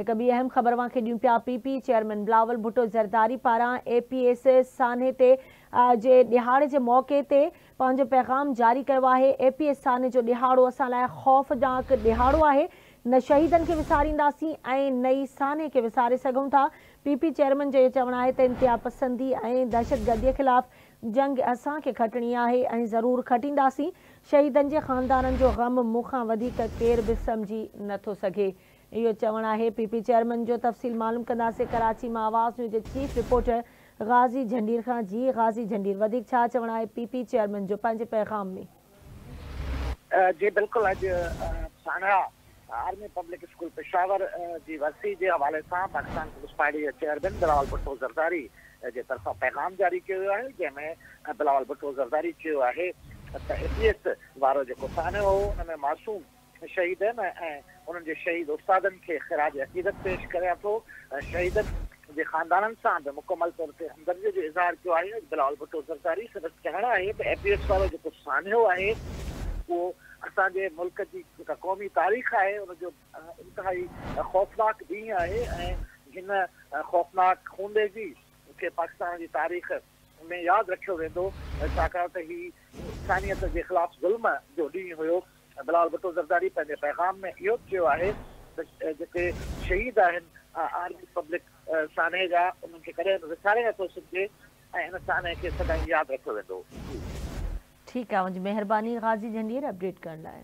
ایک ابھی اہم خبر وہاں کے ڈیوں پیا P P chairman Bilawal Bhutto Zardari پارا اے پی ایس سانے تے جے دہاڑے جے موقع تے پانچ پیغام جاری کروا ہے اے پی ایس سانے جو دہاڑو نہ شہیدن کے وساری داسی اے نئی سانے کے وسارے سگوں تھا۔ پی پی چیئرمین جو یہ چونا ہے تے انتہا پسندی اے دہشت گردی خلاف جنگ اساں کے کھٹنی ہے اے ضرور کھٹیں داسی شہیدن جے خاندانن جو غم مخاں ودی کر کیر بھی سمجھی نہ تھو سکے یہ چونا ہے پی پی چیئرمین جو تفصیل معلوم کرنا سے کراچی میں Awaz news chief reporter Ghazi Jhandeer Khan جی آرمی پبلک اسکول پشاور جی ورسی جے حوالے سے Pakistan peoples party chairman Bilawal Bhutto Zardari جے طرفا پیغام جاری کیا ہے جن میں بلاول بھٹو زرداری کیا ہے اے پی ایس وارو جو سانحو ہو ان میں معصوم شہید ہیں انہوں نے شہید استادن کے خراج عقیدت پیش کریا تو شہیدن کے خاندانن سے مکمل طور سے ہمدردی جو اظہار کیا ہے بلاول بھٹو زرداری سے بس کہنا ہے، کہ اے پی ایس قومی تاریخ ہے انجو انتہائی خوفناک ڈی ہے خوفناک ہوں پاکستان کی تاریخ میں یاد رکھ انسانیت کے خلاف ظلم جو ہو، بلال بٹو زرداری پیغام میں یہ ہے شہید ہیں سانے وسارے نکل سمجھے سدائی یاد رکھ ٹھیک ہے مجھے مہربانی غازی جھنڈیر اپڈیٹ کرنا ہے